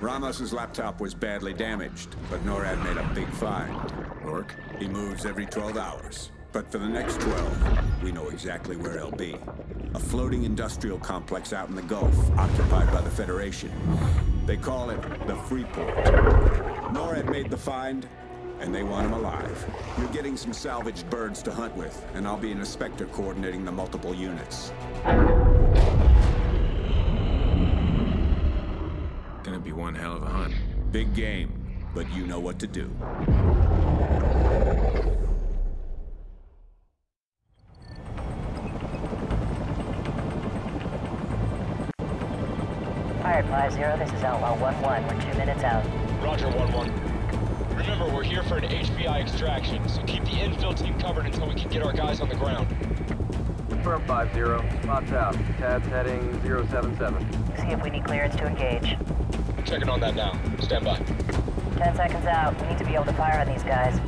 Ramos's laptop was badly damaged, but NORAD made a big find. Rorke? He moves every 12 hours. But for the next 12, we know exactly where he'll be. A floating industrial complex out in the Gulf, occupied by the Federation. They call it the Freeport. NORAD made the find, and they want him alive. You're getting some salvaged birds to hunt with, and I'll be an inspector coordinating the multiple units. Gonna be one hell of a hunt. Big game, but you know what to do. Fired 5-0, this is Outlaw 1-1. We're two minutes out. Roger, 1-1. Remember, we're here for an HVI extraction, so keep the infill team covered until we can get our guys on the ground. Confirm 5-0. Spots out. Tabs heading 077. See if we need clearance to engage. Checking on that now. Stand by. 10 seconds out. We need to be able to fire on these guys.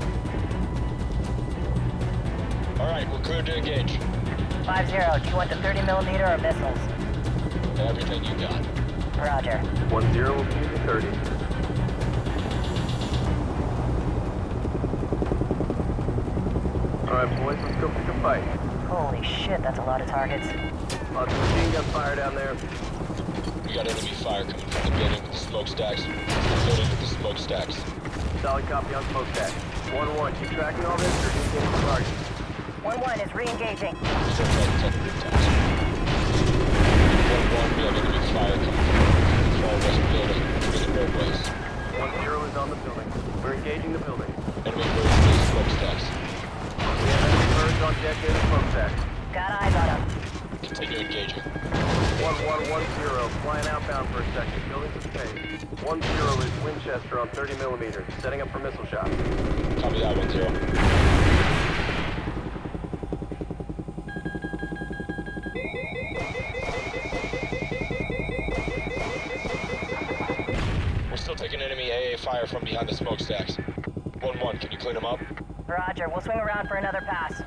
Alright, we're cleared to engage. 5-0, do you want the 30 millimeter or missiles? Everything you got. Roger. 1-0 will be using 30. Alright, boys, let's go pick a fight. Holy shit, that's a lot of targets. Lots of machine gun fire down there. We got enemy fire coming from the building with the smokestacks. The building with the smokestacks. Solid copy on smokestack. 1-1, keep tracking all this or you get the target. 1-1 is re-engaging. Still presence on the rooftops. 1-1, we have enemy fire coming from the far west building with the roadways. 1-0 is on the building. We're engaging the building. Enemy birds near the smokestacks. We have enemy birds on deck near the smokestack. Got eyes on them. Continue engaging. 1110, flying outbound for a second. Building to space. 10 is Winchester on 30 millimeters, setting up for missile shot. Copy that, 1-0. We're still taking enemy AA fire from behind the smokestacks. 1-1, can you clean them up? Roger, we'll swing around for another pass.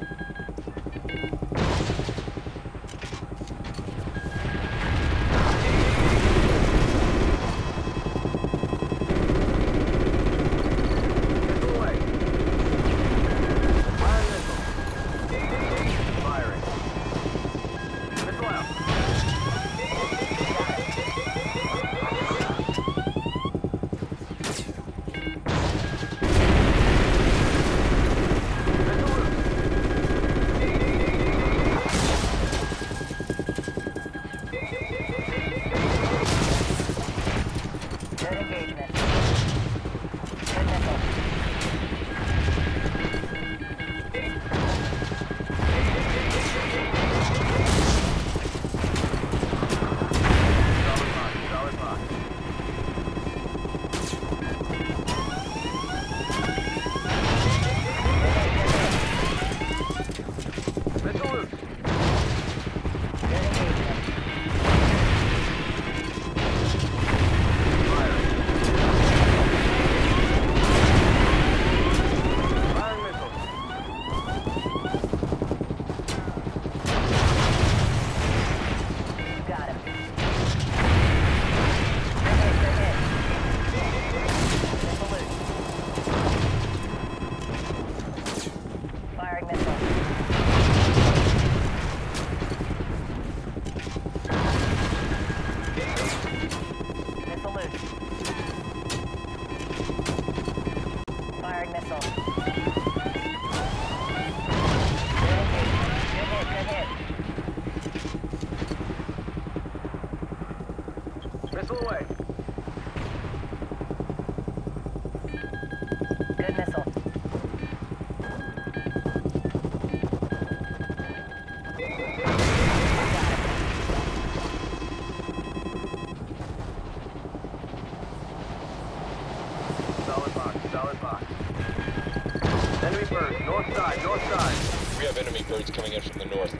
have enemy birds coming in from the north.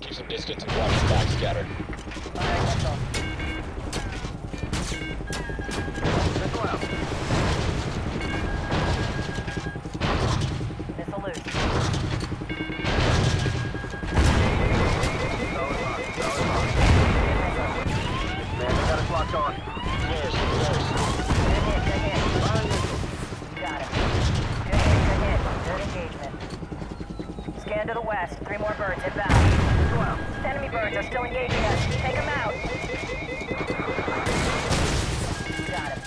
Keep some distance and watch the backscatter. Missile got us Good hit, good hit. Good engagement on. Flares, flares. west. Three more birds inbound. Enemy birds are still engaging us. Take them out. Got him.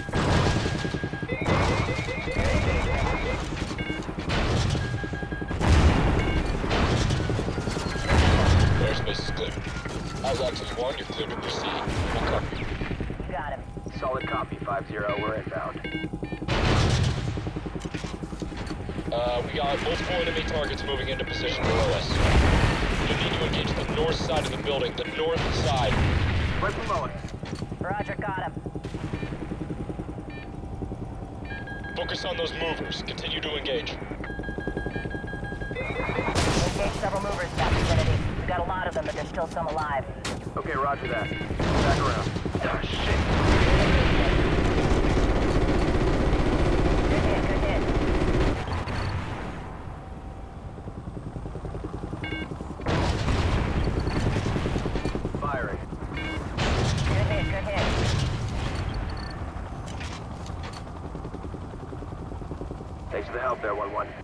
Airspace is clear. How's Axis 1? You're cleared to proceed. We'll cover you. Got him. Solid copy, 5-0. We're inbound. Uh, we got multiple enemy targets moving into position below us. You need to engage the north side of the building. The north side. Right below us. Roger, got him. Focus on those movers. Continue to engage. Engage several movers in that vicinity. We got a lot of them, but there's still some alive. Okay, roger that. Back around. Ah, shit. one 1.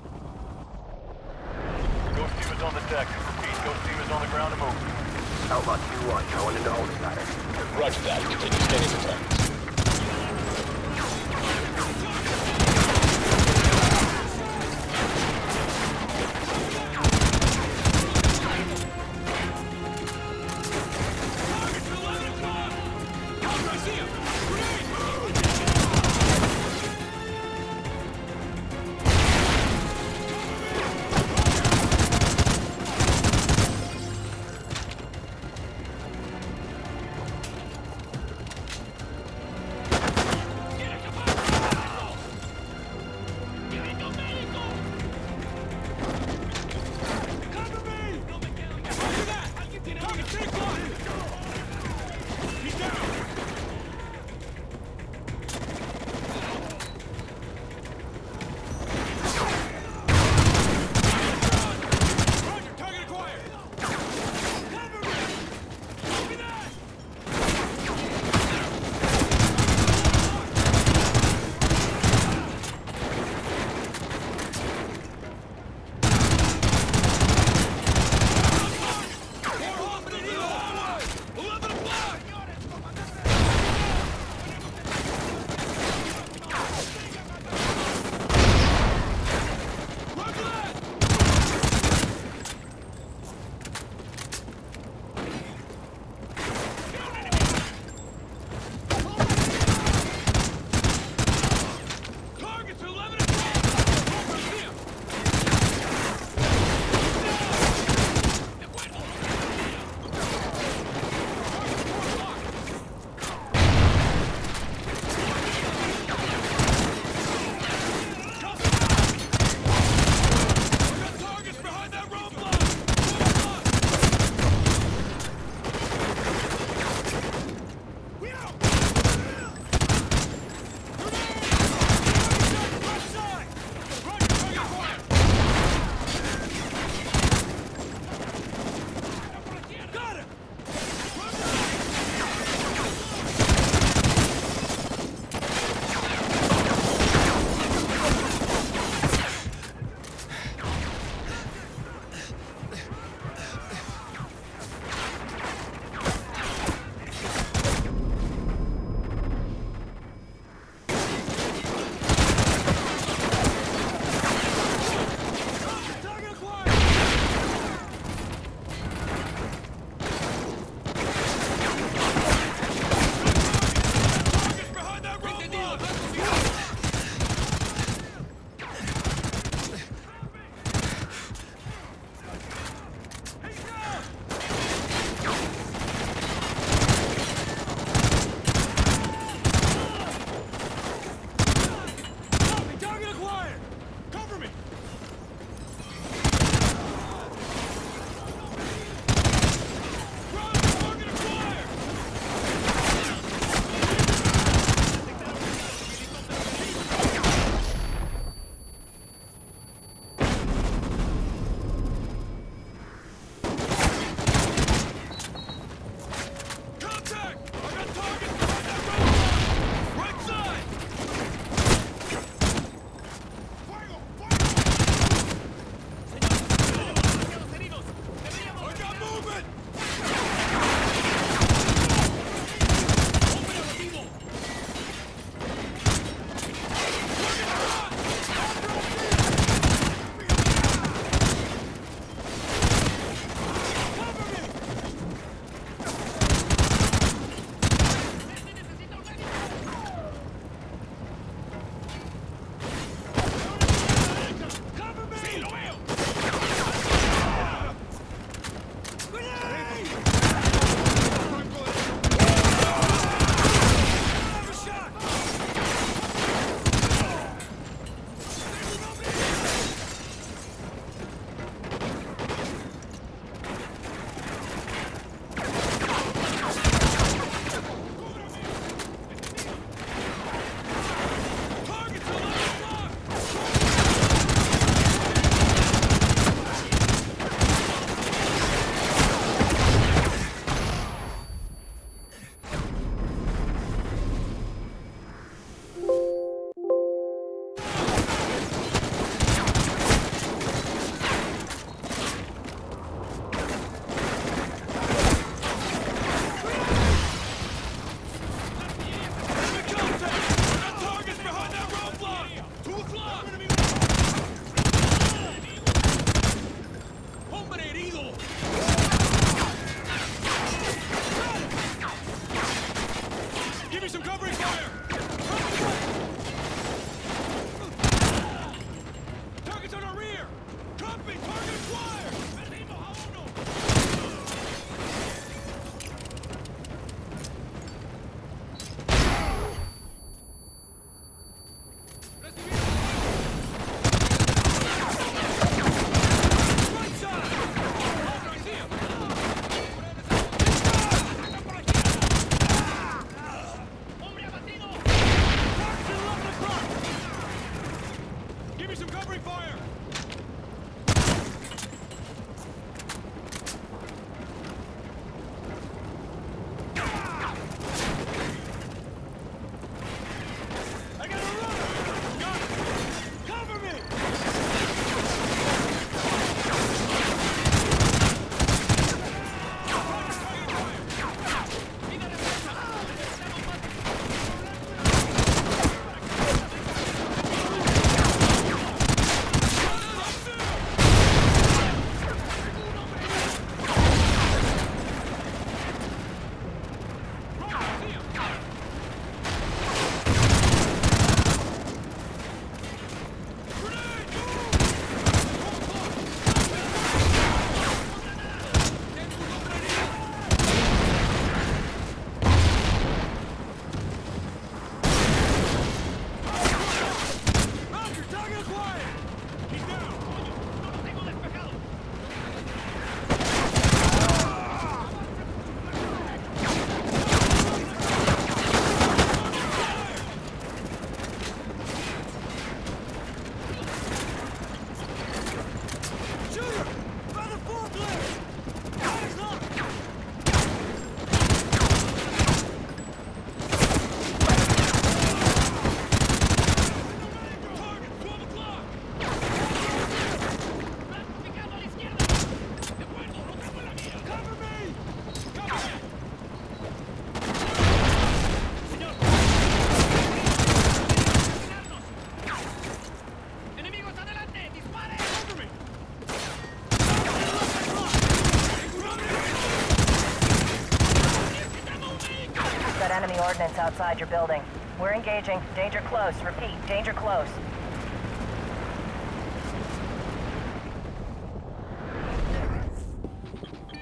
Ordnance outside your building. We're engaging. Danger close. Repeat, danger close.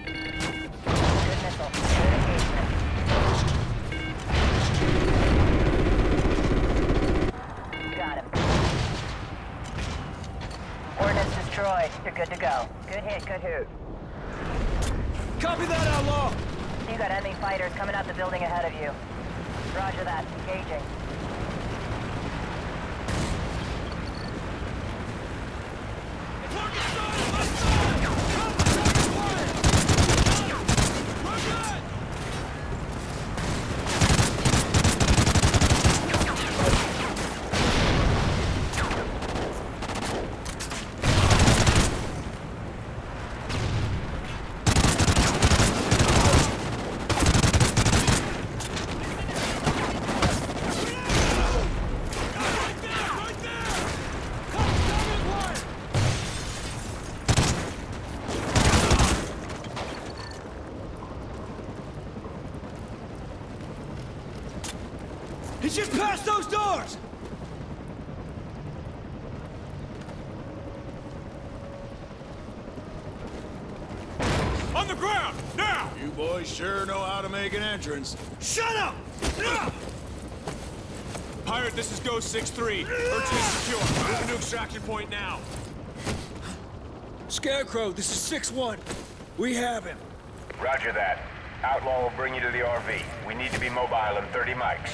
Good missile. Good engagement. Got him. Ordnance destroyed. You're good to go. Good hit, good hit. Copy that, outlaw! You got enemy fighters coming out the building ahead of you. Roger that. Engaging. Target side! Left side! Cover, target acquired! Roger that! Right there! Right there! Cover, target acquired! He's just past those doors! On the ground! Now! You boys sure know how to make an entrance. Shut up! Pirate, this is Ghost 6-3. Urchin is secure. Moving to extraction point now. Scarecrow, this is 6-1. We have him. Roger that. Outlaw will bring you to the RV. We need to be mobile in 30 mics.